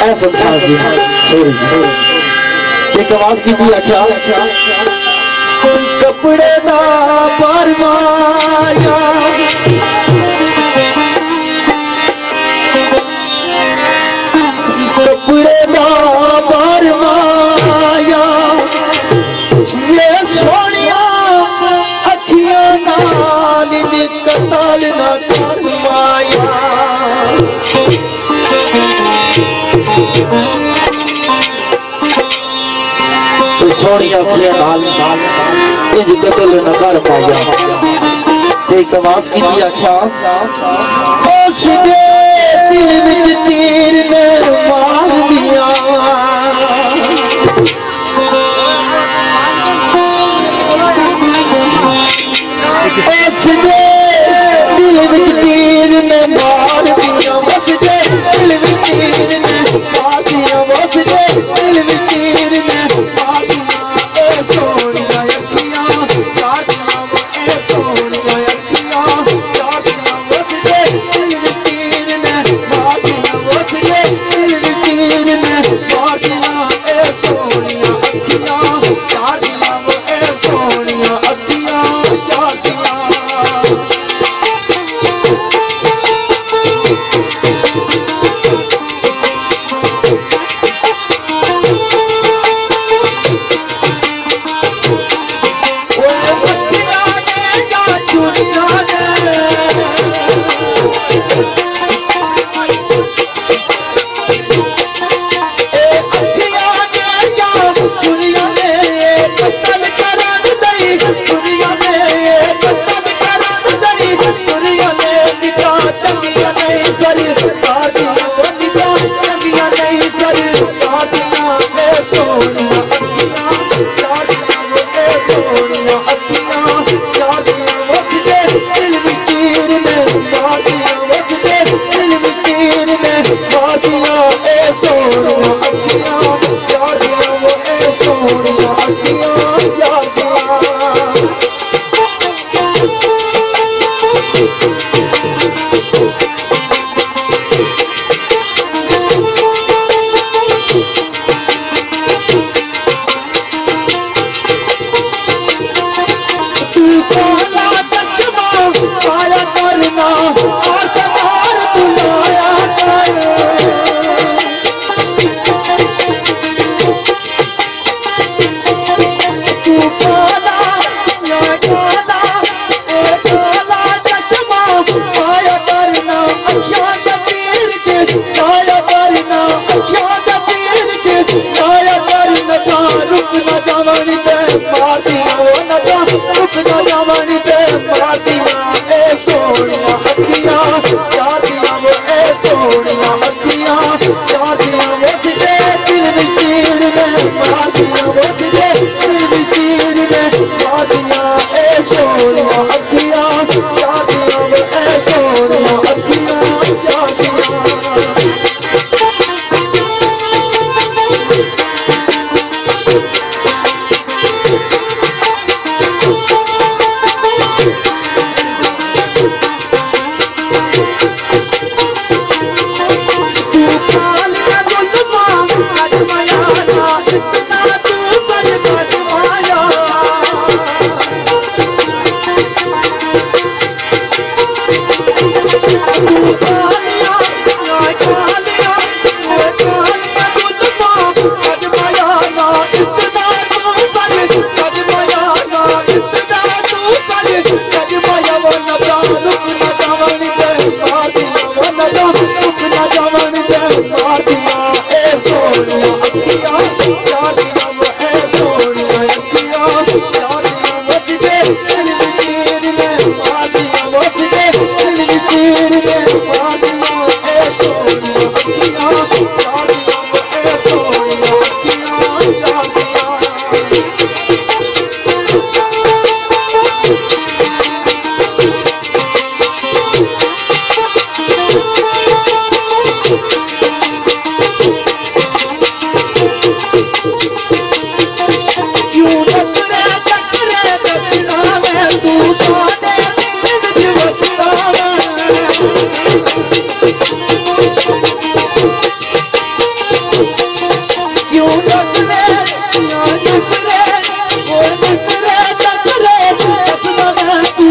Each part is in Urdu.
احسن صاحب جی ایک آواز کی تھی اچھا کپڑے دا پروایا کپڑے دا پروایا یہ سونیا اکھیاں نال نکتال نہ سوڑی اکھلے نال انج قتل نہ پایا دیکھ آواز کی دیا اکھا اس دل وچ تیر نہ soy.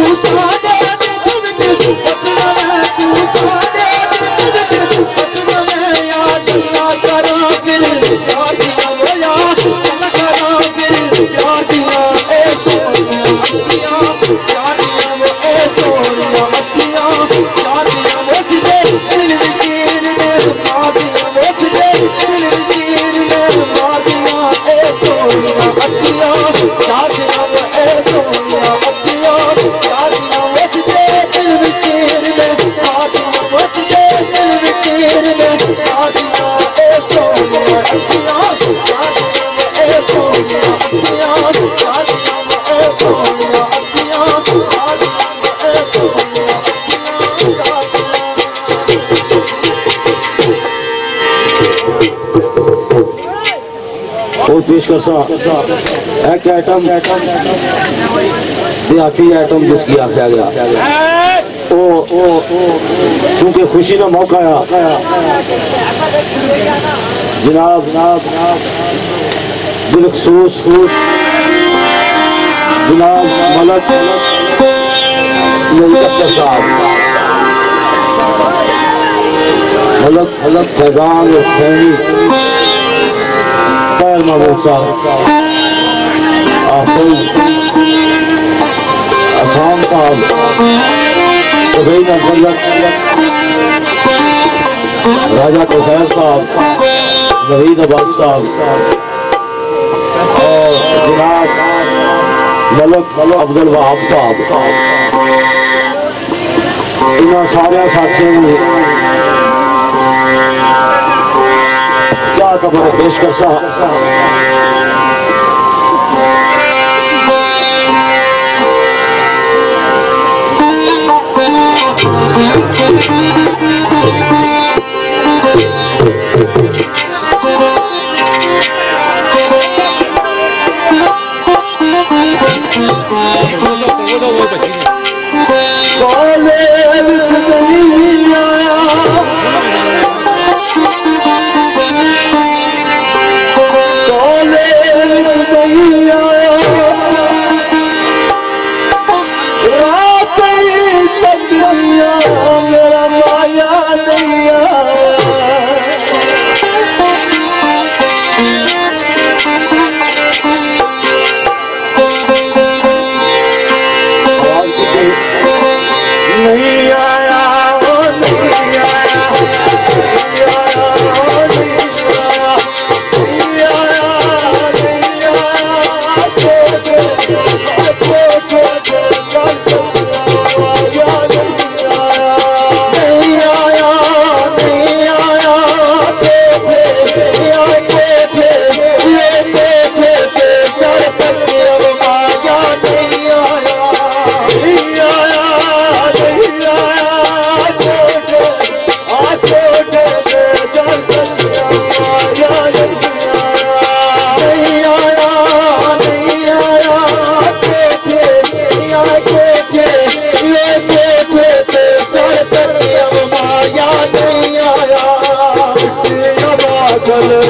Musa. پیش کرسا ایک ایٹم دیاتی ایٹم جس کی آتیا گیا۔ چونکہ خوشی نہ موقع آیا۔ جناب جناب بالخصوص جناب ملک ملک صاحب۔ ملک ملک فیضان اور جلال محبوب صاحب آخر اسام صاحب سبین عبداللہ راجہ توفیر صاحب وحید عباس صاحب اور جناب ملک عبد الوہاب صاحب انہاں سارے ساتھیوں چاہ کا بڑا پیش کر سا late. বলো